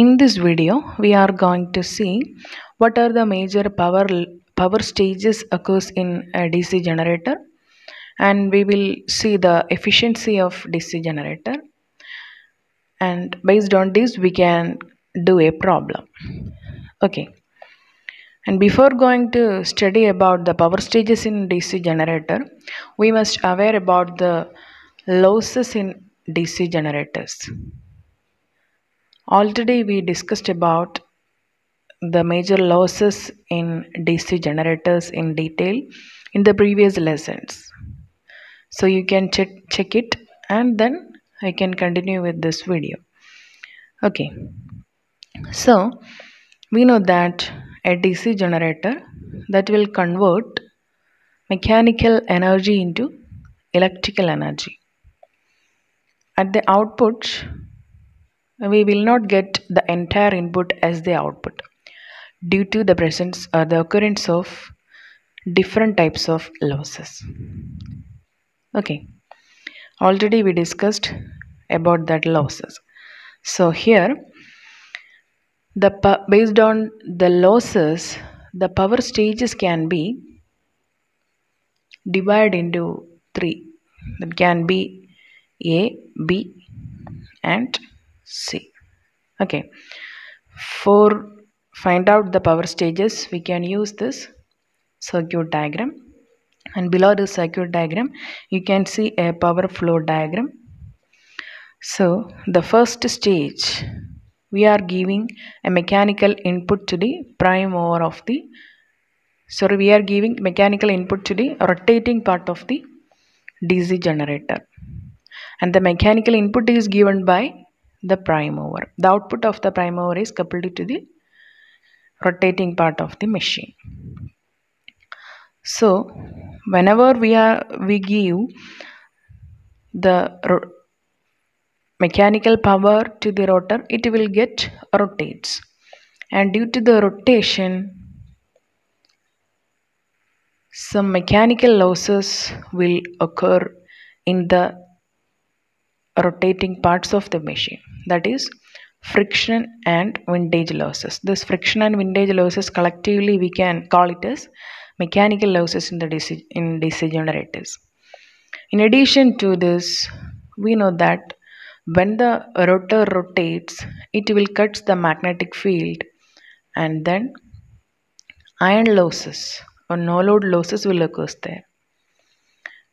In this video, we are going to see what are the major power power stages occurs in a DC generator and we will see the efficiency of DC generator and based on this we can do a problem. Okay. And before going to study about the power stages in DC generator, we must aware about the losses in DC generators. Already we discussed about the major losses in DC generators in detail in the previous lessons. So you can check, check it and then I can continue with this video. Okay. So we know that a DC generator that will convert mechanical energy into electrical energy. At the output, we will not get the entire input as the output due to the presence or the occurrence of different types of losses. Okay, already we discussed about that losses. So here, the based on the losses, the power stages can be divided into three. That can be A, B, and C. Okay. For find out the power stages, we can use this circuit diagram. And below the circuit diagram, you can see a power flow diagram. So the first stage, we are giving a mechanical input to the prime mover of the sorry we are giving mechanical input to the rotating part of the DC generator and the mechanical input is given by the prime mover. The output of the prime mover is coupled to the rotating part of the machine. So whenever we are we give the mechanical power to the rotor, it will get rotates, and due to the rotation, some mechanical losses will occur in the rotating parts of the machine that is friction and windage losses. This friction and windage losses collectively we can call it as mechanical losses in the DC, in DC generators in addition to this we know that when the rotor rotates it will cut the magnetic field and then iron losses or no load losses will occur there.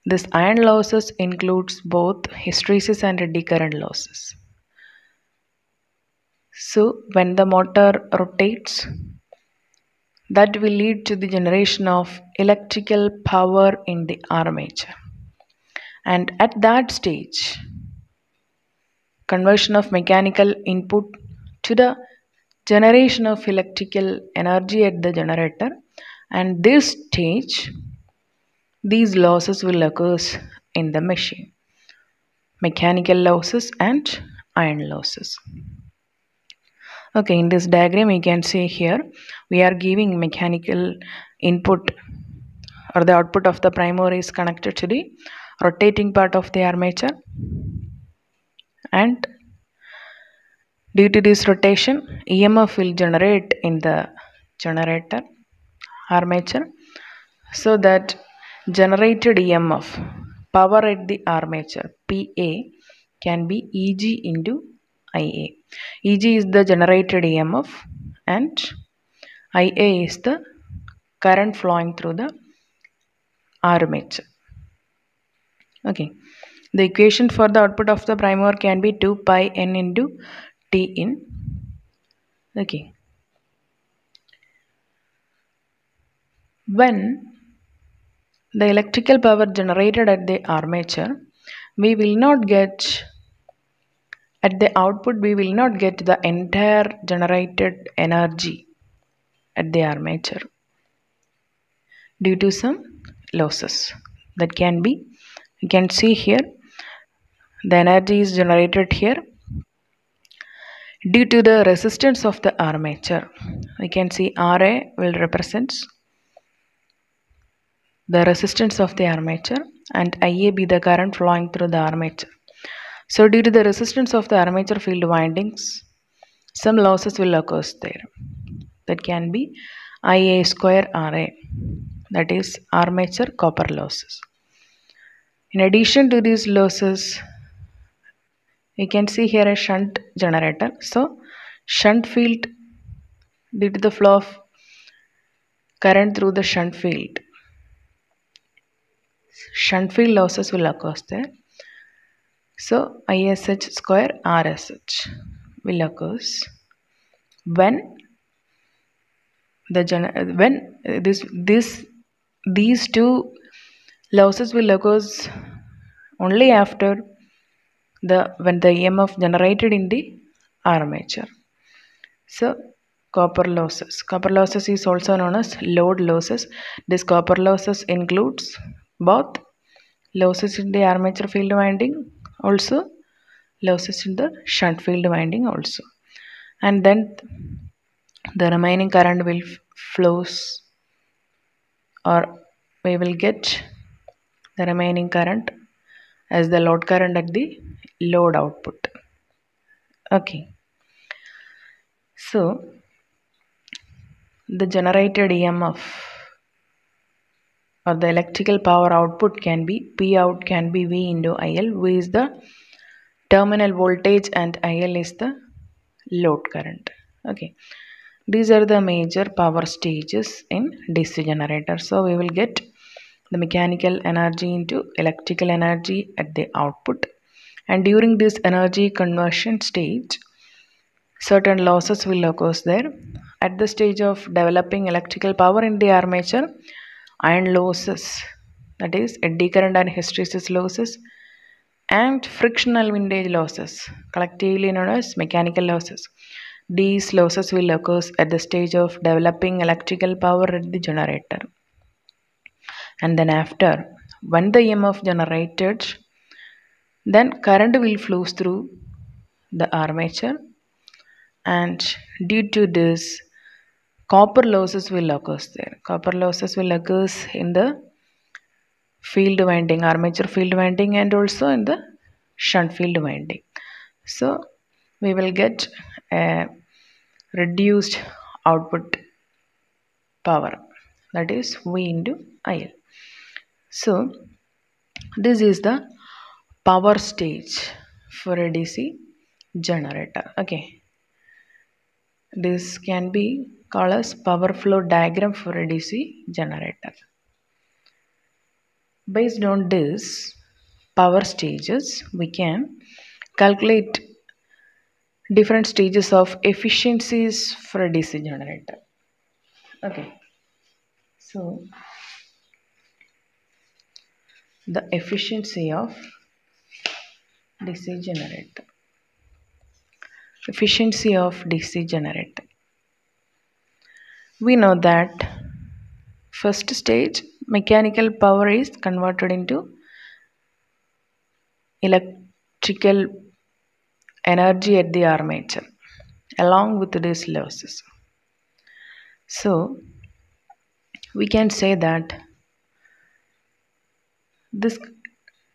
This iron losses includes both hysteresis and eddy current losses. So when the motor rotates, that will lead to the generation of electrical power in the armature. And at that stage, conversion of mechanical input to the generation of electrical energy at the generator. And this stage these losses will occur in the machine. Mechanical losses and iron losses okay in this diagram you can see here we are giving mechanical input or the output of the prime mover is connected to the rotating part of the armature and due to this rotation emf will generate in the generator armature so that generated EMF power at the armature PA can be EG into IA. EG is the generated EMF and IA is the current flowing through the armature. Okay. The equation for the output of the prime mover can be 2 pi n into T in. Okay. When the electrical power generated at the armature we will not get at the output we will not get the entire generated energy at the armature due to some losses that can be you can see here the energy is generated here due to the resistance of the armature we can see ra will represents the resistance of the armature and Ia be the current flowing through the armature. So due to the resistance of the armature field windings some losses will occur there. That can be ia square ra that is armature copper losses. In addition to these losses you can see here a shunt generator. So shunt field due to the flow of current through the shunt field shunt field losses will occur there so ish square rsh will occurs when the when this this these two losses will occurs only after the when the emf generated in the armature. So copper losses. Copper losses is also known as load losses. This copper losses includes both losses in the armature field winding also losses in the shunt field winding also. And then the remaining current will flows or we will get the remaining current as the load current at the load output. Okay. So the generated emf or the electrical power output can be p out can be v into il v is the terminal voltage and il is the load current. Okay. These are the major power stages in dc generator. So we will get the mechanical energy into electrical energy at the output. And during this energy conversion stage certain losses will occur there. At the stage of developing electrical power in the armature iron losses. That is eddy current and hysteresis losses and frictional windage losses collectively known as mechanical losses. These losses will occur at the stage of developing electrical power at the generator. And then after when the emf generated then current will flows through the armature. And due to this copper losses will occur there. Copper losses will occur in the field winding armature field winding and also in the shunt field winding. So we will get a reduced output power that is v into il so this is the power stage for a dc generator. Okay. This can be as power flow diagram for a dc generator. Based on this power stages we can calculate different stages of efficiencies for a dc generator. Okay. So the efficiency of dc generator. Efficiency of dc generator we know that first stage mechanical power is converted into electrical energy at the armature along with these losses so we can say that this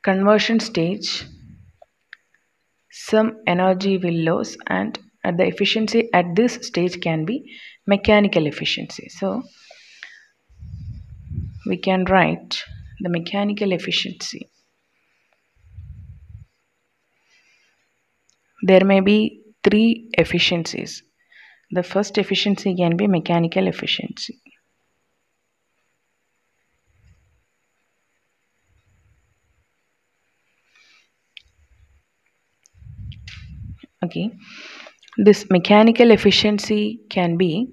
conversion stage some energy will lose and at the efficiency at this stage can be mechanical efficiency. So we can write the mechanical efficiency. There may be three efficiencies. The first efficiency can be mechanical efficiency. Okay this mechanical efficiency can be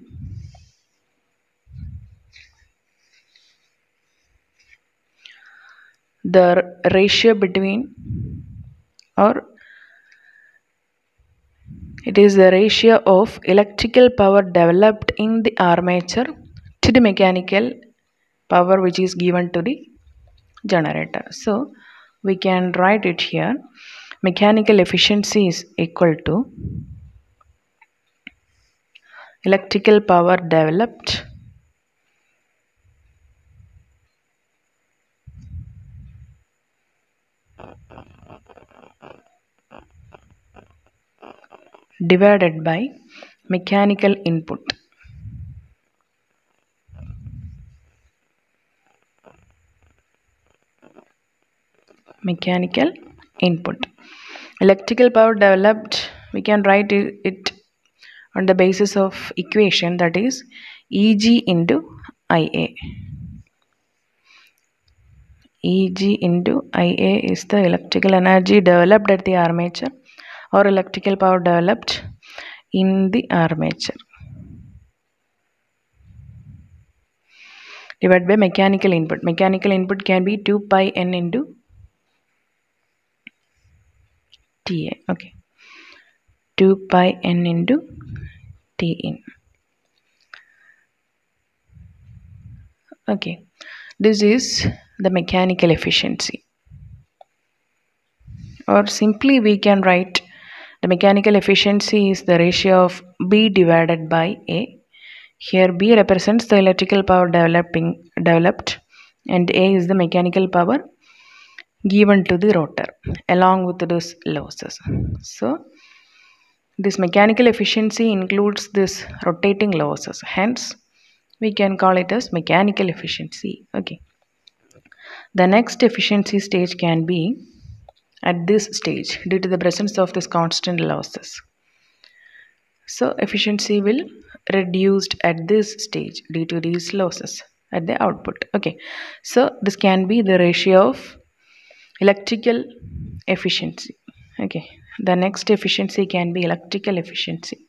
the ratio between or it is the ratio of electrical power developed in the armature to the mechanical power which is given to the generator. So we can write it here. Mechanical efficiency is equal to electrical power developed. Divided by mechanical input. Mechanical input. Electrical power developed we can write it, on the basis of equation that is eg into ia eg into ia is the electrical energy developed at the armature or electrical power developed in the armature. Divided by mechanical input. Mechanical input can be 2 pi n into TA okay. 2 pi n into T in. Okay. This is the mechanical efficiency. Or simply we can write the mechanical efficiency is the ratio of B divided by A. Here B represents the electrical power developing developed and A is the mechanical power given to the rotor along with those losses. So this mechanical efficiency includes this rotating losses. Hence we can call it as mechanical efficiency. Okay. The next efficiency stage can be at this stage due to the presence of this constant losses. So efficiency will reduced at this stage due to these losses at the output. Okay. So this can be the ratio of electrical efficiency. Okay the next efficiency can be electrical efficiency.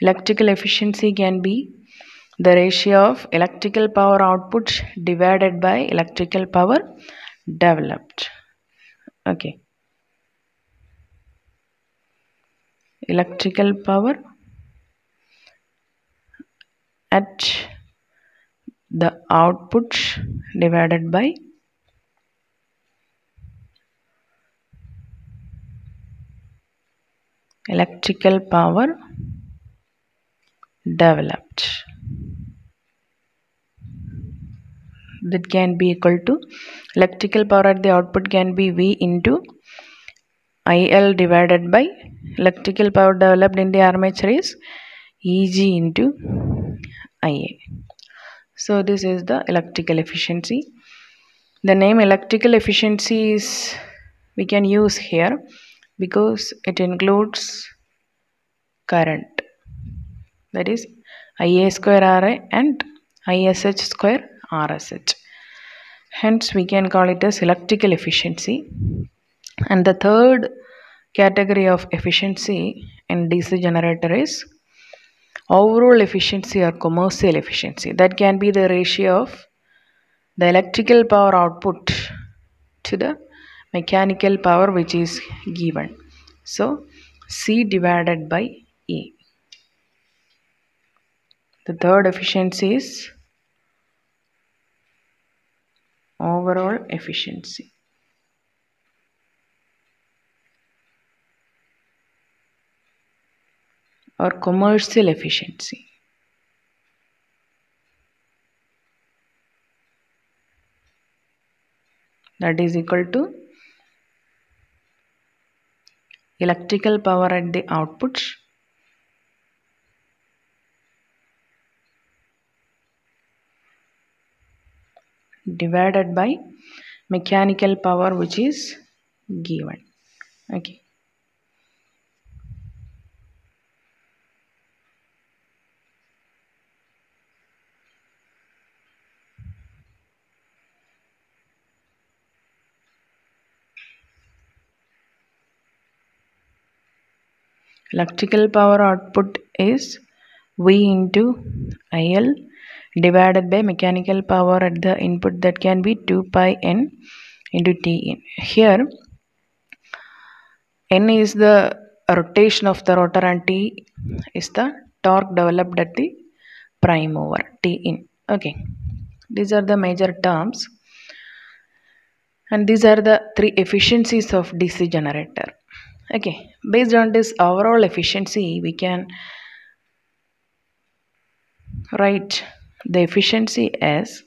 Electrical efficiency can be the ratio of electrical power output divided by electrical power developed. Okay. Electrical power at the output divided by electrical power developed. That can be equal to electrical power at the output can be V into IL divided by electrical power developed in the armature is EG into IA. So this is the electrical efficiency. The name electrical efficiency is we can use here because it includes current that is IA square RA and ISH square RSH. Hence we can call it as electrical efficiency. And the third category of efficiency in DC generator is overall efficiency or commercial efficiency. That can be the ratio of the electrical power output to the mechanical power which is given. So c divided by e. The third efficiency is overall efficiency or commercial efficiency. That is equal to electrical power at the output divided by mechanical power which is given. Okay. Electrical power output is V into IL divided by mechanical power at the input that can be 2 pi n into T in. Here n is the rotation of the rotor and T is the torque developed at the prime mover T in. Okay, these are the major terms and these are the three efficiencies of DC generator okay based on this overall efficiency we can write the efficiency as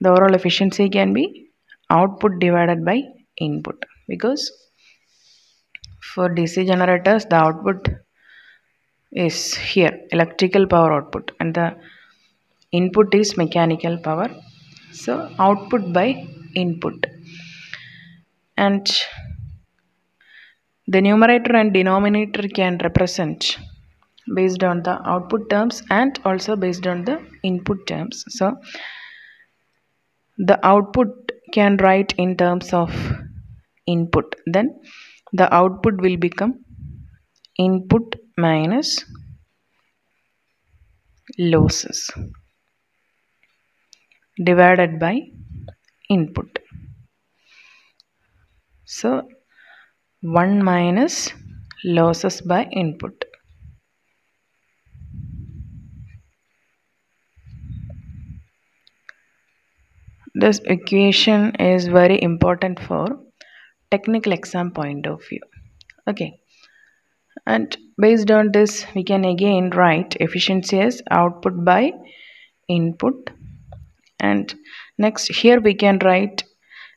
the overall efficiency can be output divided by input. Because for DC generators the output is here electrical power output. And the input is mechanical power. So output by input. And the numerator and denominator can represent based on the output terms and also based on the input terms. So the output can write in terms of input. Then the output will become input minus losses divided by input. So 1 minus losses by input. This equation is very important for technical exam point of view. Okay. And based on this we can again write efficiency as output by input. And next here we can write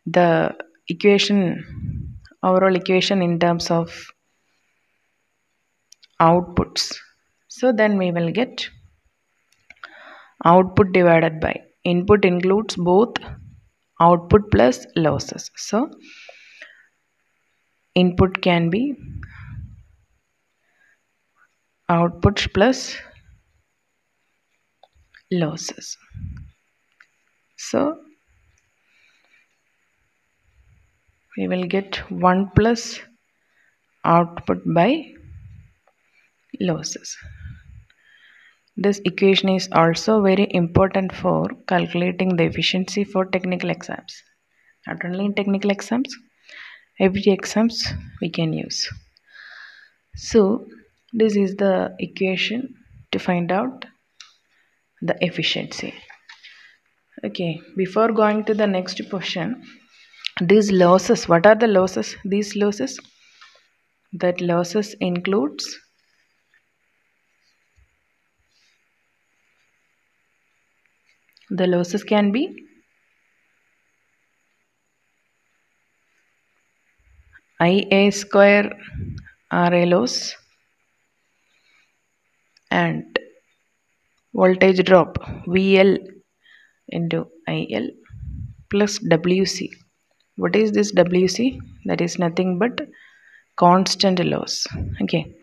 the equation overall equation in terms of outputs. So then we will get output divided by input includes both output plus losses. So input can be output plus losses. So we will get 1 plus output by losses this equation is also very important for calculating the efficiency for technical exams. Not only in technical exams, every exams we can use. So this is the equation to find out the efficiency. Okay, before going to the next question, these losses, what are the losses? These losses, that losses includes the losses can be IA square RA loss and voltage drop VL into IL plus WC. What is this WC? That is nothing but constant loss. Okay.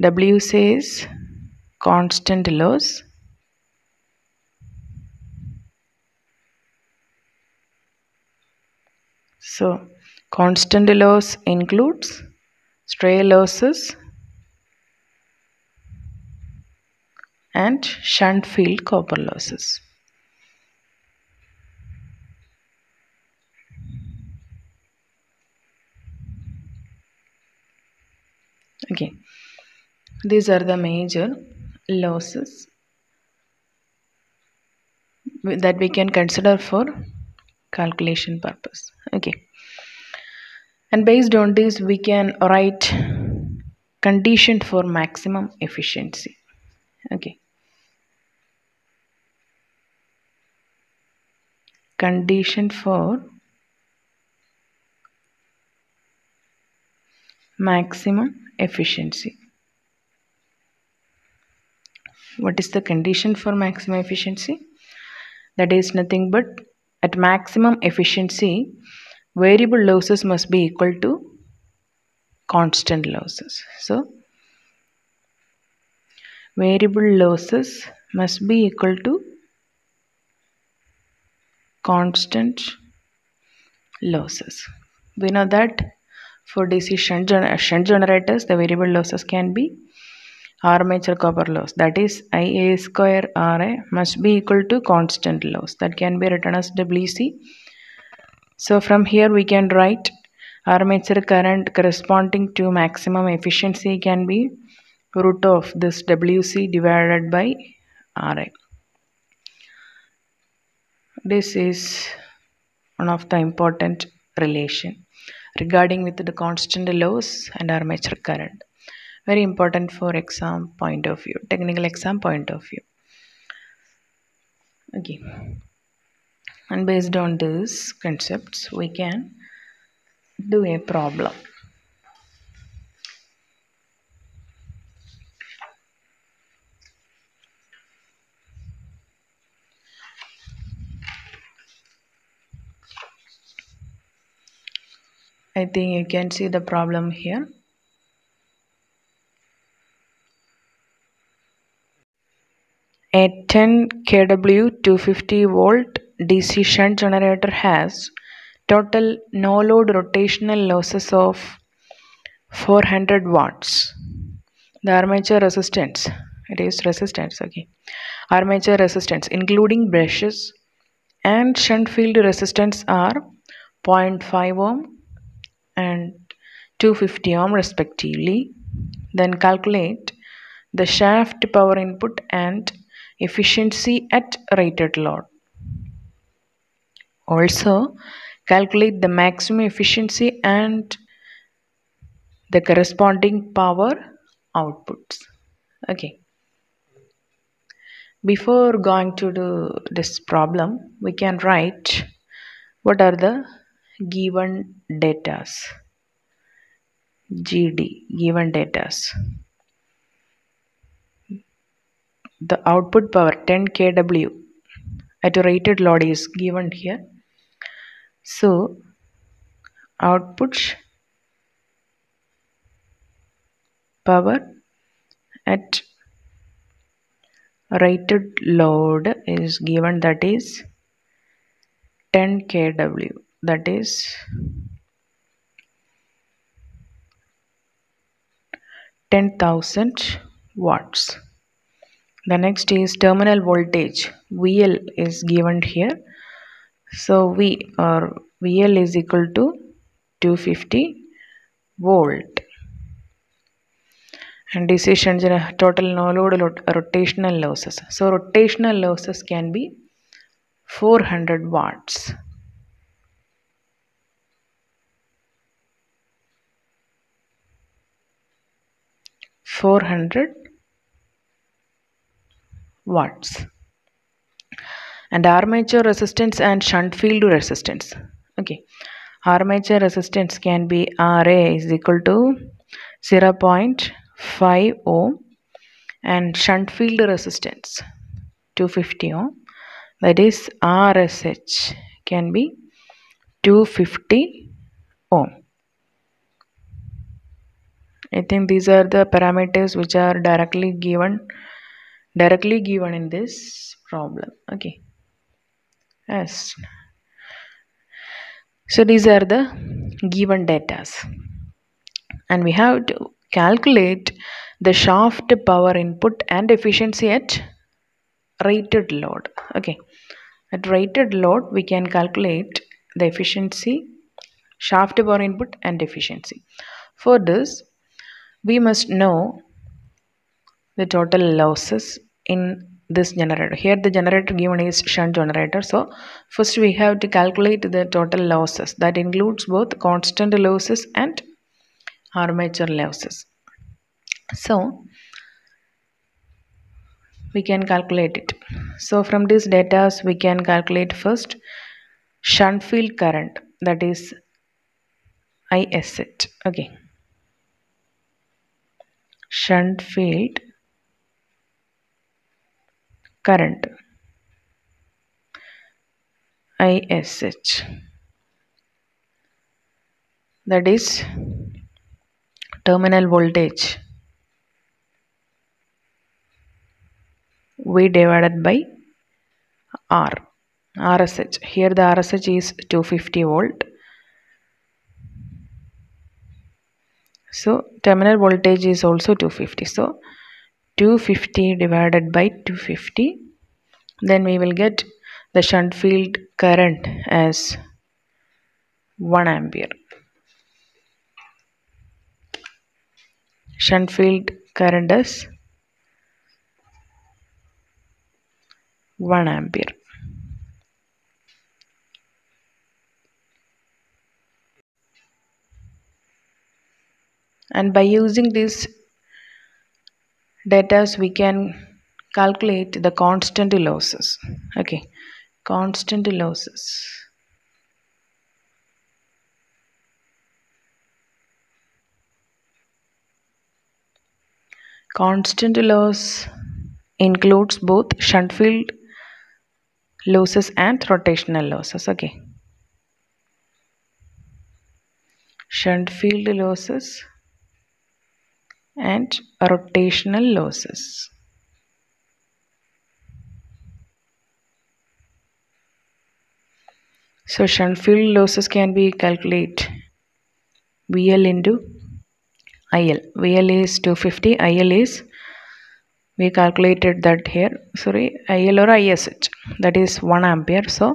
WC is constant loss So constant loss includes stray losses and shunt field copper losses. Okay, these are the major losses that we can consider for calculation purpose. Okay. And based on this we can write condition for maximum efficiency. Okay. Condition for maximum efficiency what is the condition for maximum efficiency that is nothing but at maximum efficiency, variable losses must be equal to constant losses. So, variable losses must be equal to constant losses. We know that for DC shunt, gener shunt generators, the variable losses can be armature copper loss that is Ia square Ra must be equal to constant loss that can be written as WC. So from here we can write armature current corresponding to maximum efficiency can be root of this WC divided by Ra. This is one of the important relation regarding with the constant loss and armature current. Very important for exam point of view technical exam point of view. Okay. And based on these concepts we can do a problem I think you can see the problem here A 10 kW 250 volt DC shunt generator has total no load rotational losses of 400 watts. The armature resistance, it is resistance, okay. Armature resistance including brushes and shunt field resistance are 0.5 ohm and 250 ohm respectively. Then calculate the shaft power input and efficiency at rated load. Also, calculate the maximum efficiency and the corresponding power outputs. Okay. Before going to do this problem, we can write what are the given datas. GD given datas. the output power 10 kW at a rated load is given here. So output power at rated load is given that is 10 kW that is 10,000 watts. The next is terminal voltage. VL is given here. So V or VL is equal to 250 volt. And this decision total no load rotational losses. So rotational losses can be 400 watts Four hundred watts. And armature resistance and shunt field resistance. Okay. Armature resistance can be ra is equal to 0.5 ohm and shunt field resistance 250 ohm that is rsh can be 250 ohm i think these are the parameters which are directly given directly given in this problem. Okay. Yes. So these are the given datas. And we have to calculate the shaft power input and efficiency at rated load. Okay. At rated load we can calculate the efficiency shaft power input and efficiency. For this we must know the total losses in this generator. Here the generator given is shunt generator. So first we have to calculate the total losses. That includes both constant losses and armature losses. So we can calculate it. So from this data we can calculate first shunt field current that is ISH okay shunt field current ISH that is terminal voltage V divided by R RSH here the RSH is 250 volt so terminal voltage is also 250 so 250 divided by 250 then we will get the shunt field current as 1 ampere. Shunt field current as 1 ampere and by using this data we can calculate the constant losses. Okay. Constant losses. Constant loss includes both shunt field losses and rotational losses. Okay. Shunt field losses and rotational losses. So shunt field losses can be calculated VL into IL VL is 250 IL is we calculated that here sorry IL or ISH that is 1 ampere so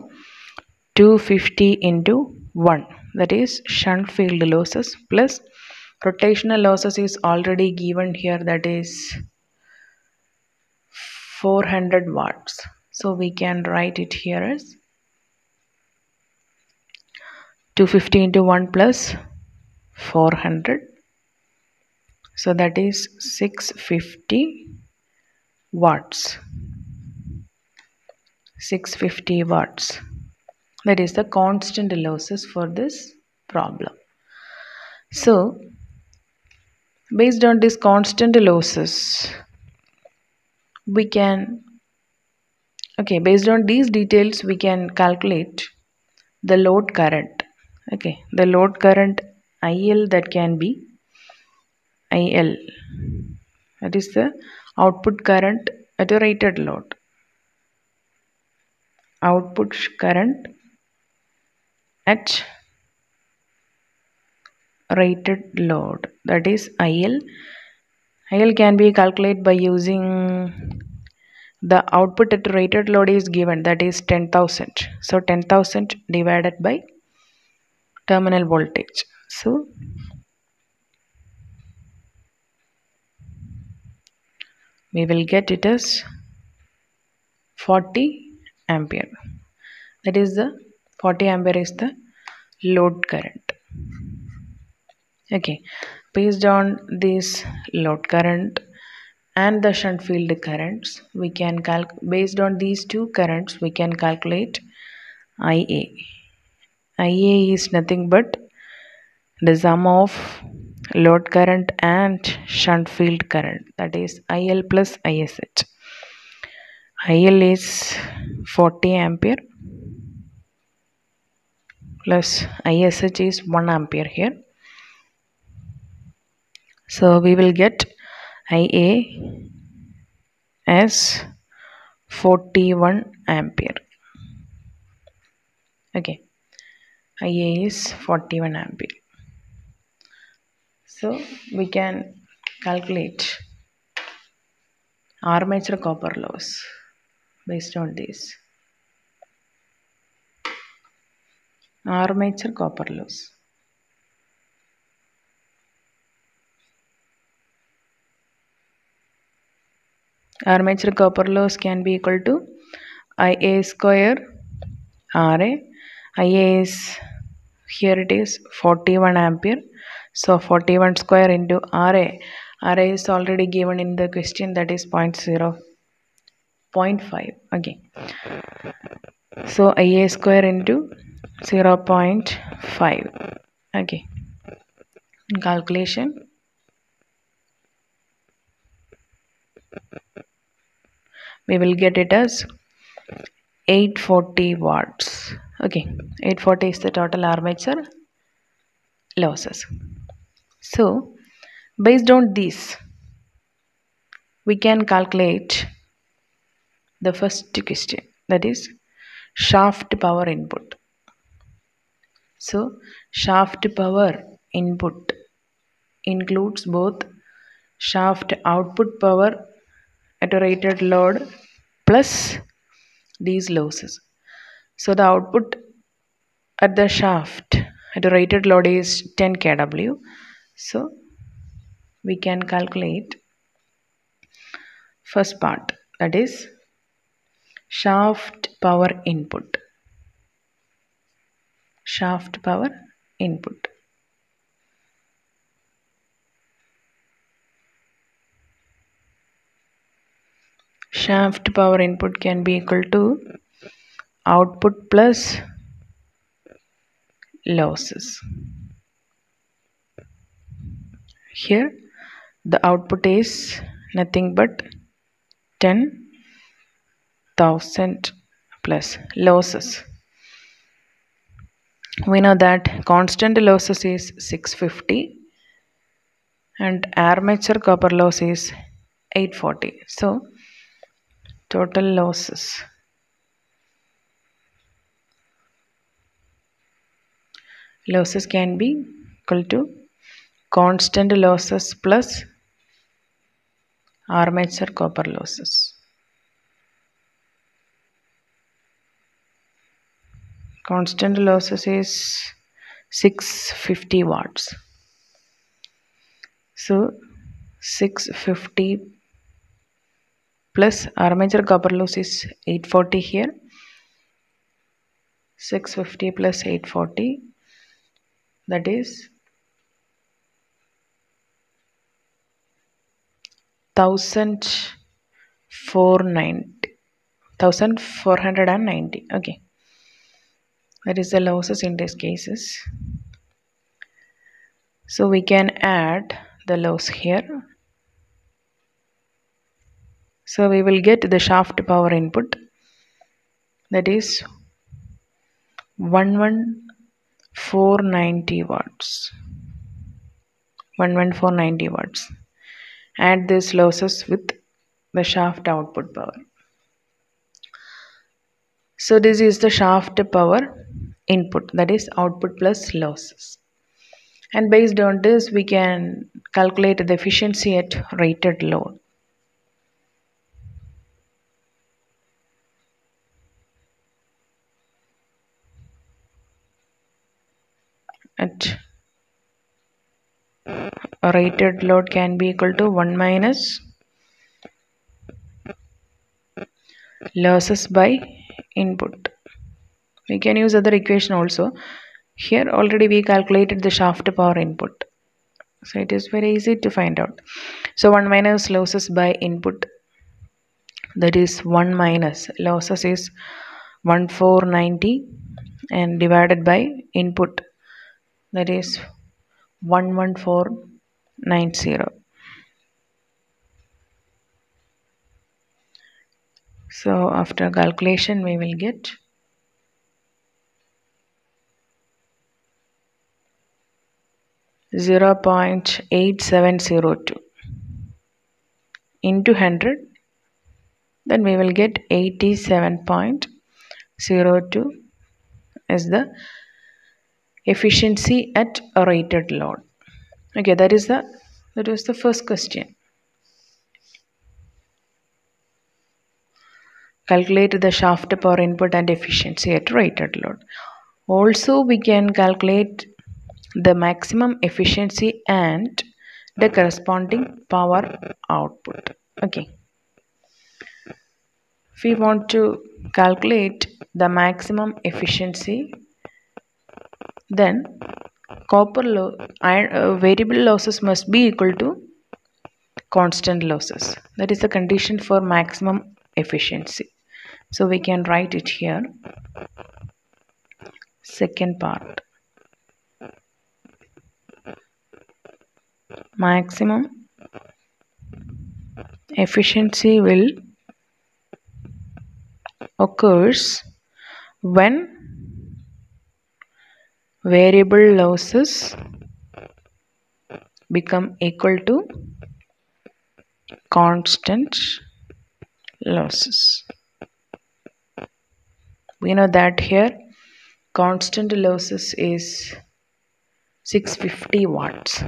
250 into 1 that is shunt field losses plus rotational losses is already given here that is 400 watts. So we can write it here as 250 into 1 plus 400 so that is 650 watts. 650 watts. That is the constant losses for this problem. So based on this constant losses we can okay based on these details we can calculate the load current. Okay the load current IL that can be IL that is the output current at a rated load. Output current at rated load. That is IL IL can be calculated by using the output at rated load is given. That is 10,000 so 10,000 divided by terminal voltage. So we will get it as 40 ampere. That is the 40 ampere is the load current okay based on this load current and the shunt field currents we can calc based on these two currents we can calculate ia ia is nothing but the sum of load current and shunt field current that is IL plus ISH. IL is 40 ampere plus ISH is 1 ampere here. So we will get IA as 41 ampere. Okay, IA is 41 ampere. So we can calculate armature copper loss based on this. Armature copper loss armature copper loss can be equal to ia square ra ia is here it is 41 ampere so 41 square into RA. RA is already given in the question that is 0, 0 0.5. Okay. So IA square into 0 0.5. Okay. Calculation. We will get it as 840 watts. Okay. 840 is the total armature losses. So, based on this, we can calculate the first question that is shaft power input. So, shaft power input includes both shaft output power at a rated load plus these losses. So, the output at the shaft at a rated load is 10 kW. So we can calculate first part that is shaft power input. Shaft power input shaft power input can be equal to output plus losses. Here the output is nothing but 10,000 plus losses. We know that constant losses is 650 and armature copper loss is 840 so total losses. Losses can be equal to constant losses plus armature copper losses. Constant losses is 650 watts. So 650 plus armature copper loss is 840 here. 650 plus 840 that is 1490 1490 okay. That is the losses in these cases. So we can add the loss here so we will get the shaft power input. That is 11490 watts. 11490 watts. Add these losses with the shaft output power. So this is the shaft power input that is output plus losses. And based on this we can calculate the efficiency at rated load at rated load can be equal to 1 minus losses by input. We can use other equation also. Here already we calculated the shaft power input. So it is very easy to find out. So 1 minus losses by input that is 1 minus. Losses is 1490 and divided by input that is 11490 so after calculation we will get Zero point eight seven zero two into hundred, then we will get eighty seven point zero two is the efficiency at a rated load. Okay that is the that was the first question. Calculate the shaft power input and efficiency at rated load. Also we can calculate the maximum efficiency and the corresponding power output. Okay. If we want to calculate the maximum efficiency then copper lo- uh, variable losses must be equal to constant losses. That is the condition for maximum efficiency. So we can write it here. Second part. Maximum efficiency will occurs when variable losses become equal to constant losses. We know that here constant losses is 650 watts.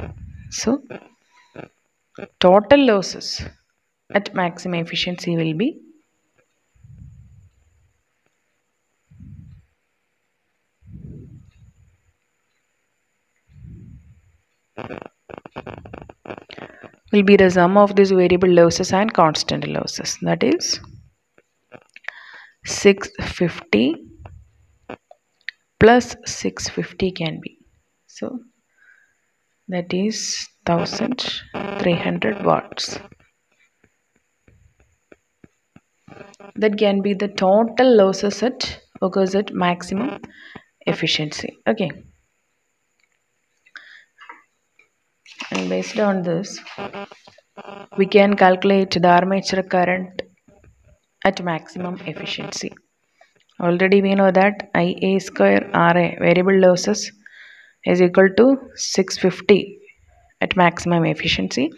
So total losses at maximum efficiency will be will be the sum of these variable losses and constant losses. That is 650 plus 650 can be. So that is 1300 watts. That can be the total losses at occurs at maximum efficiency. Okay and based on this we can calculate the armature current at maximum efficiency. Already we know that ia square ra variable losses is equal to 650 at maximum efficiency.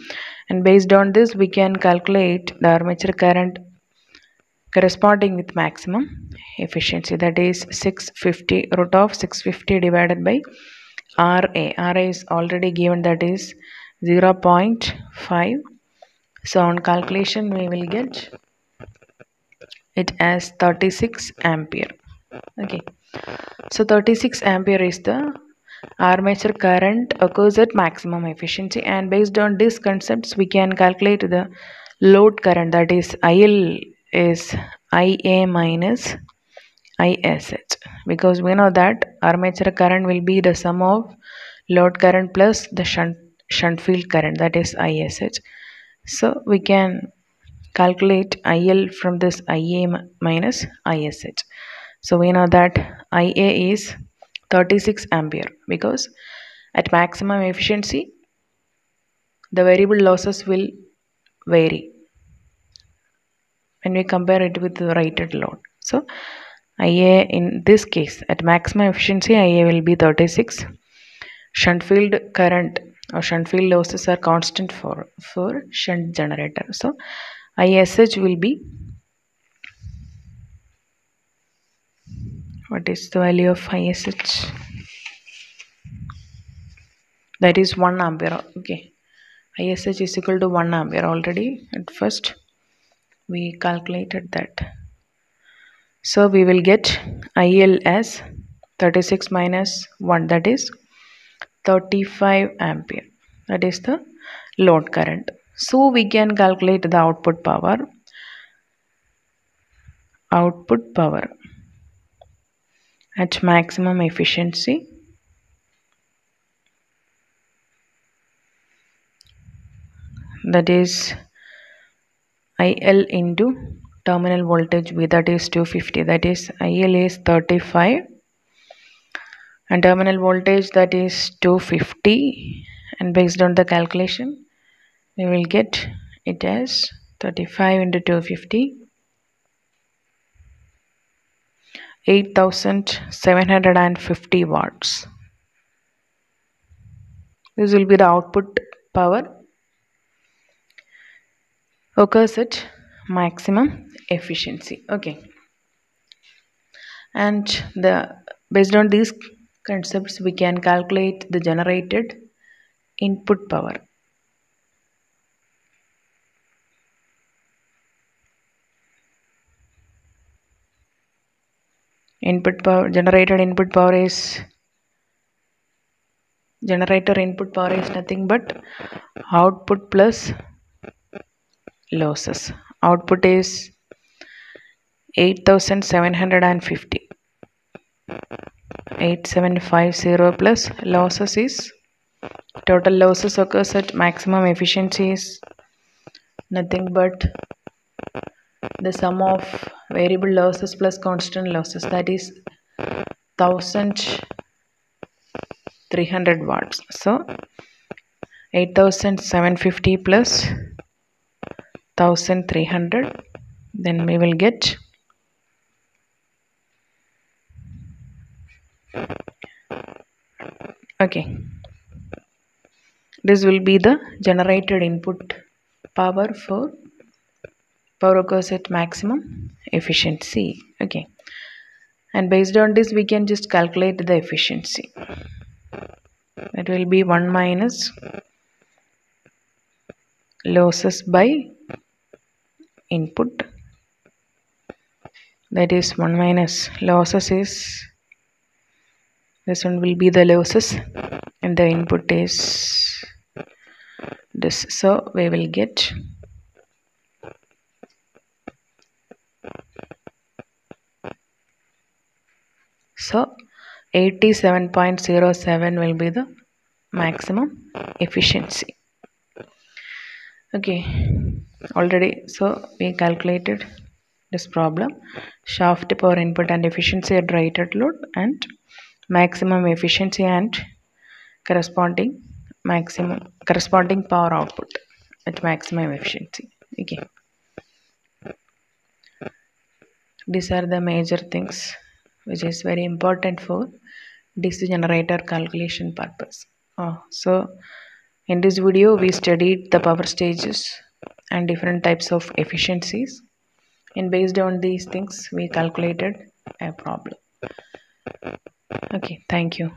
And based on this we can calculate the armature current corresponding with maximum efficiency. That is 650 root of 650 divided by RA RA is already given that is 0.5 so on calculation we will get it as 36 ampere. Okay. So 36 ampere is the armature current occurs at maximum efficiency and based on these concepts we can calculate the load current that is IL is IA minus ISH because we know that armature current will be the sum of load current plus the shunt, shunt field current that is ISH so we can calculate IL from this IA minus ISH so we know that IA is 36 ampere because at maximum efficiency the variable losses will vary when we compare it with the rated load. So IA in this case at maximum efficiency IA will be 36 shunt field current or shunt field losses are constant for for shunt generator. So ISH will be what is the value of ISH that is 1 ampere okay. ISH is equal to 1 ampere already at first. We calculated that so we will get IL as 36 minus 1 that is 35 ampere. That is the load current. So we can calculate the output power. Output power at maximum efficiency that is IL into terminal voltage V that is 250 that is IL is 35 and terminal voltage that is 250 and based on the calculation we will get it as 35 into 250 8750 watts. This will be the output power. Occurs at maximum efficiency. Okay. And the based on these concepts we can calculate the generated input power. Input power generated input power is generator input power is nothing but output plus losses. Output is 8750 8750 plus losses is total losses occurs at maximum efficiency is nothing but the sum of variable losses plus constant losses that is 1300 watts. So 8750 plus 1300 then we will get okay. This will be the generated input power for power occurs at maximum efficiency. Okay. And based on this we can just calculate the efficiency. That will be 1 minus losses by input. That is 1 minus losses is this one will be the losses and the input is this. So we will get so 87.07 will be the maximum efficiency. Okay. Already so we calculated this problem. Shaft power input and efficiency at rated load and maximum efficiency and corresponding maximum corresponding power output at maximum efficiency. Okay. These are the major things which is very important for DC generator calculation purpose. Oh, so in this video we studied the power stages and different types of efficiencies. And based on these things we calculated a problem okay thank you